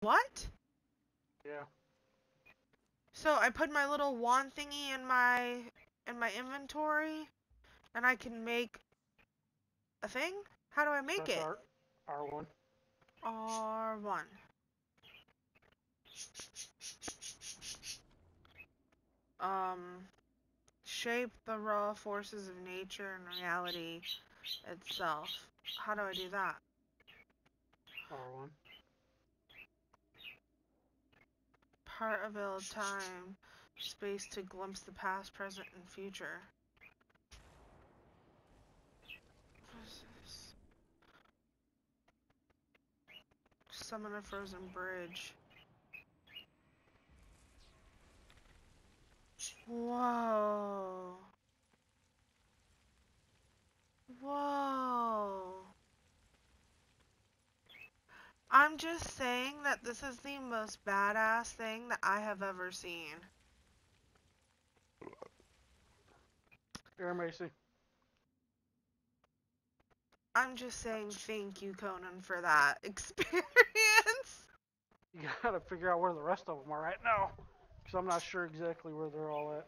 What? Yeah. So I put my little wand thingy in my in my inventory, and I can make a thing. How do I make Press it? R, R1. R one. Um, shape the raw forces of nature and reality itself. How do I do that? Part of all time, space to glimpse the past, present, and future. Summon a frozen bridge. I'm just saying that this is the most badass thing that I have ever seen. Macy. I'm just saying thank you, Conan, for that experience. You gotta figure out where the rest of them are right now. Because I'm not sure exactly where they're all at.